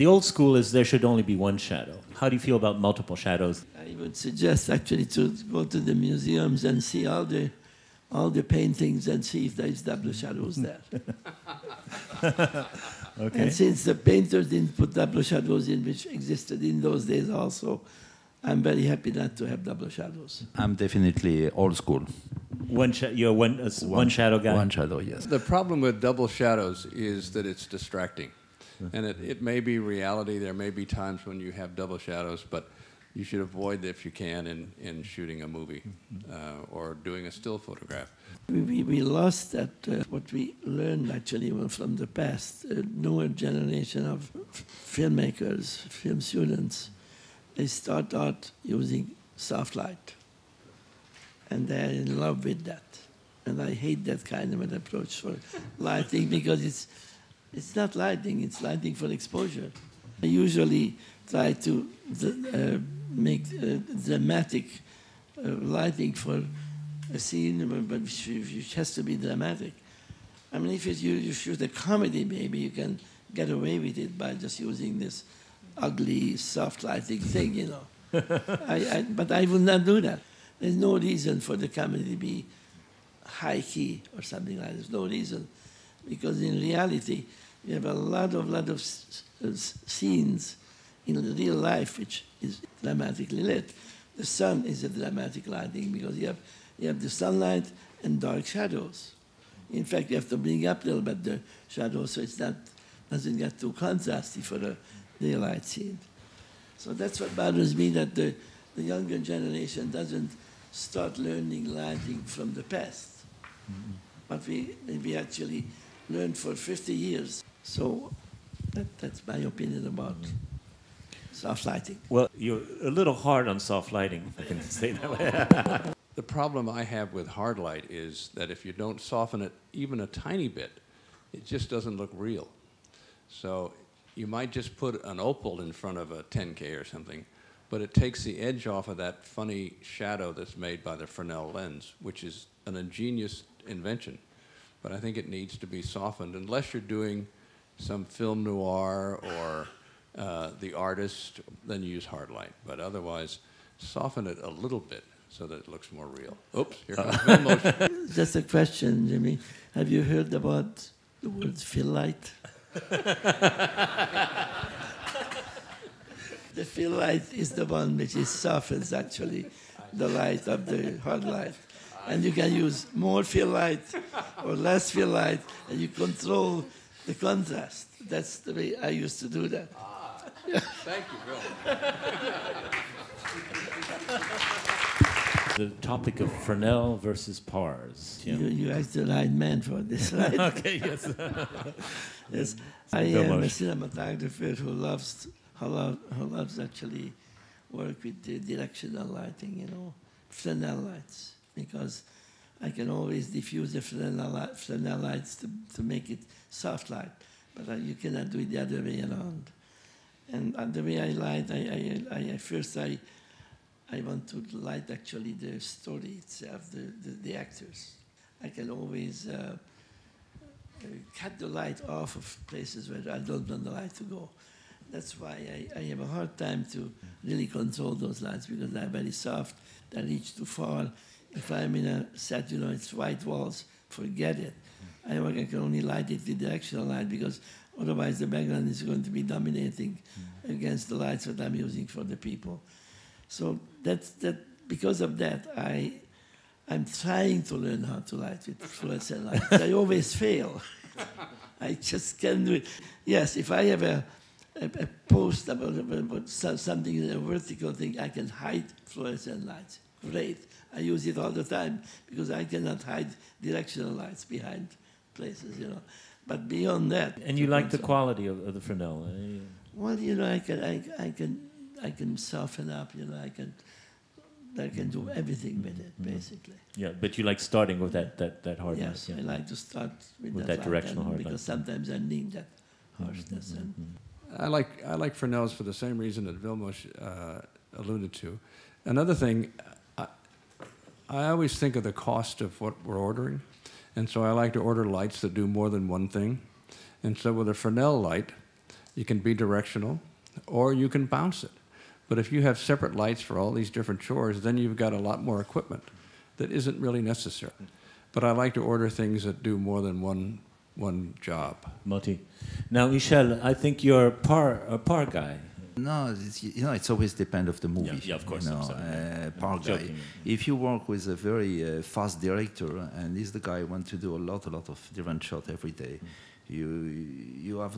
The old school is there should only be one shadow. How do you feel about multiple shadows? I would suggest actually to go to the museums and see all the all the paintings and see if there's double shadows there. Okay. And since the painters didn't put double shadows in, which existed in those days also, I'm very happy not to have double shadows. I'm definitely old school. One sh- you're one, uh, one, shadow guy. One shadow, yes. The problem with double shadows is that it's distracting. And it, it may be reality. There may be times when you have double shadows, but you should avoid that if you can in, in shooting a movie uh, or doing a still photograph. We, we, we lost that, uh, what we learned actually from the past. A newer generation of filmmakers, film students, they start out using soft light. And they're in love with that. And I hate that kind of an approach for lighting because it's, it's not lighting, it's lighting for exposure. I usually try to uh, make uh, dramatic uh, lighting for a scene, but it has to be dramatic. I mean, if you, you shoot a comedy, maybe you can get away with it by just using this ugly, soft lighting thing, you know. I, I, but I would not do that. There's no reason for the comedy to be high key or something like that. There's no reason. Because in reality, we have a lot of, lot of scenes in real life which is dramatically lit. The sun is a dramatic lighting because you have, you have the sunlight and dark shadows. In fact, you have to bring up a little bit the shadows so it's not, doesn't get too contrasty for the daylight scene. So that's what bothers me, that the, the younger generation doesn't start learning lighting from the past. Mm-hmm. But we, we actually learned for 50 years. So that, that's my opinion about mm. soft lighting. Well, you're a little hard on soft lighting, I can say that way. the problem I have with hard light is that if you don't soften it even a tiny bit, it just doesn't look real. So you might just put an opal in front of a 10K or something, but it takes the edge off of that funny shadow that's made by the Fresnel lens, which is an ingenious invention. But I think it needs to be softened unless you're doing some film noir or uh, the artist, then use hard light. But otherwise, soften it a little bit so that it looks more real. Oops, here comes film motion. Just a question, Jimmy. Have you heard about the word fill light? the fill light is the one which softens actually the light of the hard light. And you can use more fill light or less fill light, and you control the contrast. That's the way I used to do that. Ah, thank you, Bill. the topic of Fresnel versus Pars. You, you asked the right man for this, right? okay, yes. yes, I am a cinematographer who loves, who, love, who loves actually work with the directional lighting, you know, Fresnel lights, because I can always diffuse the Fresnel, light, Fresnel lights to, to make it soft light, but uh, you cannot do it the other way around. And the way I light, I, I, I, first I, I want to light actually the story itself, the, the, the actors. I can always uh, uh, cut the light off of places where I don't want the light to go. That's why I, I have a hard time to really control those lights because they're very soft, they reach too far. If I'm in a set, you know, it's white walls, forget it. I can only light it with directional light because otherwise the background is going to be dominating mm. against the lights that I'm using for the people. So that's that. Because of that, I I'm trying to learn how to light with fluorescent lights. I always fail. I just can't do it. Yes, if I have a, a, a post about, about something, a vertical thing, I can hide fluorescent lights. Great. I use it all the time because I cannot hide directional lights behind places, you know. But beyond that, and you like the quality of, of the Fresnel. Eh? Well, you know, I can, I, I can, I can soften up. You know, I can, I can do everything with it, mm-hmm. basically. Yeah, but you like starting with that that that hardness. Yes, yeah. I like to start with, with that, that directional hardness because sometimes I need that harshness. Mm-hmm. And I like I like Fresnels for the same reason that Vilmos uh, alluded to. Another thing, I, always think of the cost of what we're ordering. And so I like to order lights that do more than one thing. And so with a Fresnel light, You can be directional, or you can bounce it. But if you have separate lights for all these different chores, then you've got a lot more equipment that isn't really necessary. But I like to order things that do more than one, one job. Multi. Now, Michel, I think you're a par, a par guy. No, it's, you know, it's always depend of the movie. yeah, of course, You know, uh, Park guy. If you work with a very uh, fast director, and he's the guy who want to do a lot, a lot of different shots every day, you you have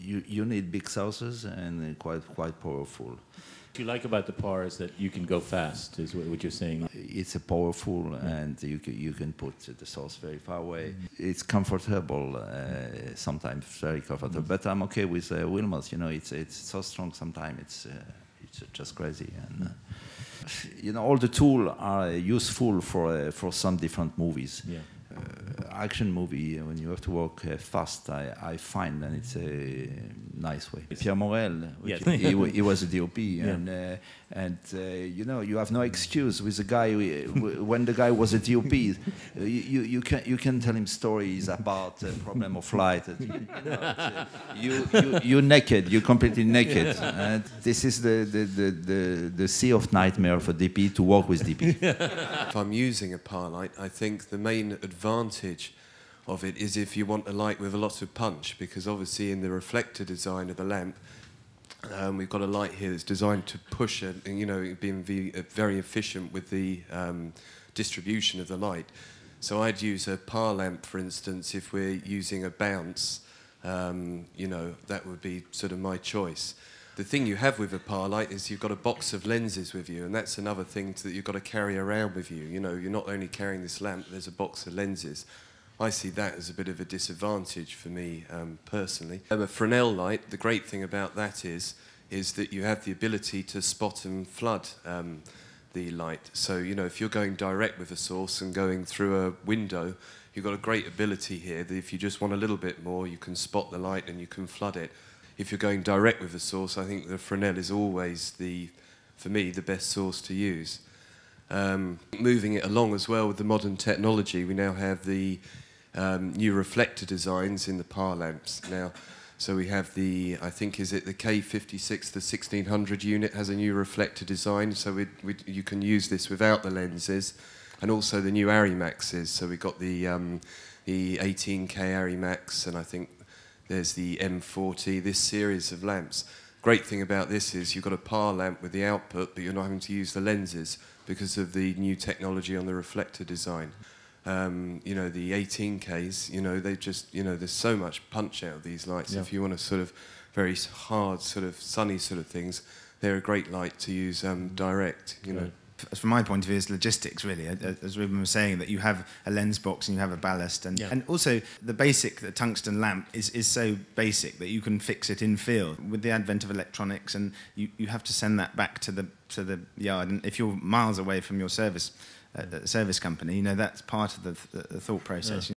you you need big sauces and quite quite powerful. What you like about the par is that you can go fast, is what what you're saying. It's a powerful, and you can, you can put the sauce very far away. It's comfortable, uh, sometimes very comfortable. But I'm okay with uh, Vilmos. You know, it's it's so strong. Sometimes it's uh, it's just crazy. And uh, you know, all the tools are useful for uh, for some different movies. Yeah. Action movie when you have to walk uh, fast, I, I find and it's a nice way. Pierre Morel, Yes. he, he was a DOP, Yeah. and uh, and uh, you know you have no excuse with the guy when the guy was a DOP. uh, you, you you can you can tell him stories about uh, problem of light. uh, you know, uh, you, you, you're naked, you're completely naked. and this is the the, the, the the sea of nightmare for DP to work with DP. if I'm using a par light, I think the main advantage of it is if you want a light with a lot of punch, because obviously in the reflector design of the lamp, um, we've got a light here that's designed to push and you know, being uh, very efficient with the um, distribution of the light. So I'd use a par lamp, for instance, if we're using a bounce. Um, you know, that would be sort of my choice. The thing you have with a par light is you've got a box of lenses with you, and that's another thing that you've got to carry around with you. You know, you're not only carrying this lamp, there's a box of lenses. I see that as a bit of a disadvantage for me um, personally. Um, a Fresnel light, the great thing about that is, is that you have the ability to spot and flood um, the light. So, you know, if you're going direct with a source and going through a window, you've got a great ability here that if you just want a little bit more, you can spot the light and you can flood it. If you're going direct with a source, I think the Fresnel is always the, for me, the best source to use. Um, moving it along as well with the modern technology, we now have the um, new reflector designs in the par lamps now. So we have the, I think, is it the K56, the 1600 unit has a new reflector design, so we, we, you can use this without the lenses, and also the new ARRIMAXes. So we've got the, um, the 18K ARRIMAX, and I think there's the M40, this series of lamps. Great thing about this is you've got a par lamp with the output, but you're not having to use the lenses because of the new technology on the reflector design. Um, you know, the 18Ks, you know, they just, you know, there's so much punch out of these lights. Yeah. If you want to sort of very hard, sort of sunny sort of things, they're a great light to use um, direct, you know. Right. From my point of view, it's logistics really. As Reuben was saying, that you have a lens box and you have a ballast, and, Yeah. and also the basic, the tungsten lamp is, is so basic that you can fix it in field. With the advent of electronics, and you, you have to send that back to the to the yard, and if you're miles away from your service uh, service company, you know, that's part of the, th the thought process. Yeah.